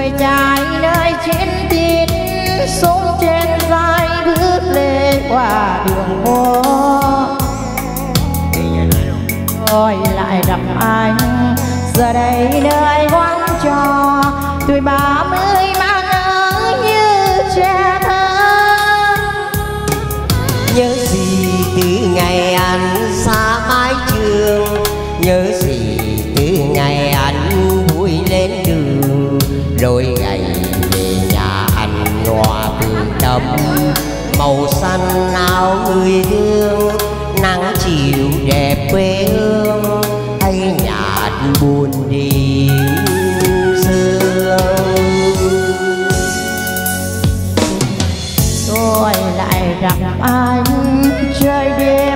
người trai nơi chiến tin súng trên vai bước lê qua đường phố. Tôi lại gặp anh, giờ đây nơi quán trò. Tuổi ba mươi mang ớ như trẻ thơ nhớ gì từ ngày anh xa mái trường vườn màu xanh áo người thương nắng chiều đẹp quê hương, hay nhạt buồn đi sương tôi lại gặp anh chơi đêm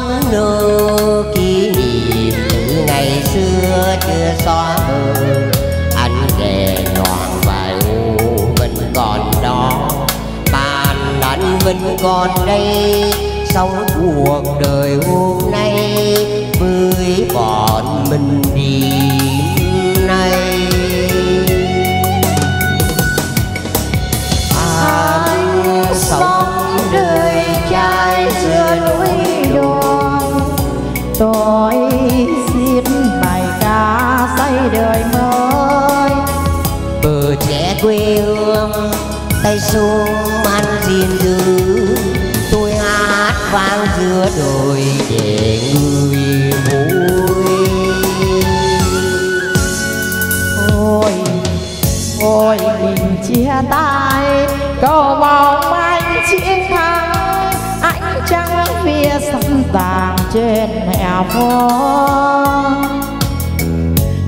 nó bánh nơ kỷ niệm từ ngày xưa chưa xóa mờ anh về đoàn vài u mình còn đó bàn anh mình còn đây. Sống cuộc đời hôm nay với bọn mình đi. Tay xuống ăn riêng tư tôi hát vang giữa đồi để người vui. Ôi ôi, mình chia tay, cầu mong anh chiến thắng. Anh trắng phía sẵn tàng trên hè phố.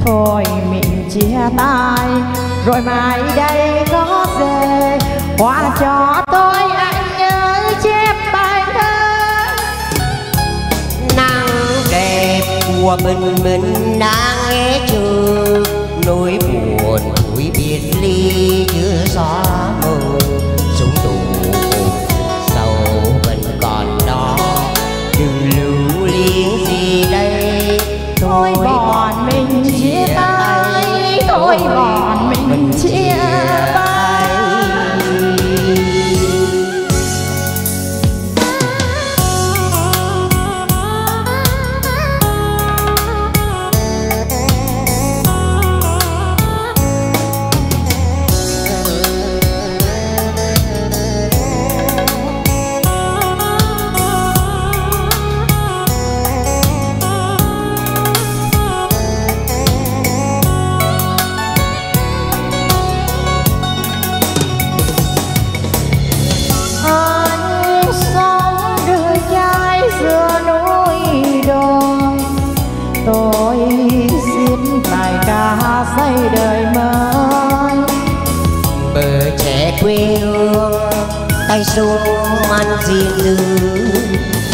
Thôi mình chia tay, rồi mai đây có về qua cho. Tôi anh nhớ chép bài thơ. Nắng đẹp của mình mình đang nghe chưa? nỗi buồn tuổi biệt ly chưa xóa mờ. Súng tù quê hương tay xuống ăn riêng tư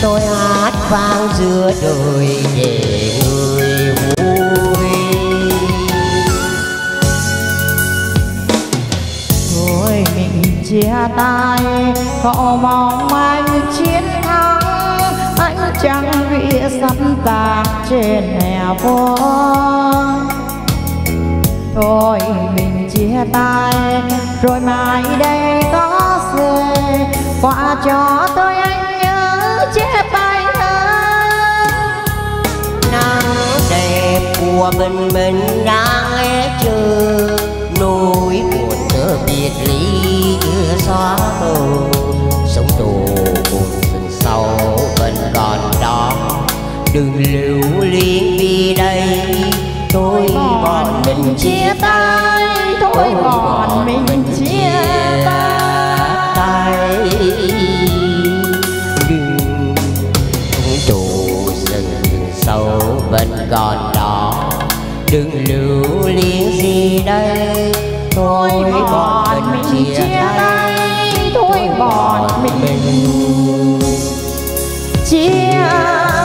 tôi hát vang giữa đời để người vui thôi mình chia tay cậu mong anh chiến thắng anh chẳng vì sẵn tạc trên hè phố thôi mình chia tay. Rồi mai đây có xe qua cho tôi anh nhớ chép bài thơ. Nắng đẹp của mình mình đang nghe chờ nỗi chia tay. Thôi bọn mình chia tay. Đừng tù rừng sâu vẫn còn đó. Đừng lưu luyến gì đây. Thôi thôi bọn mình chia tay. thôi bọn mình chia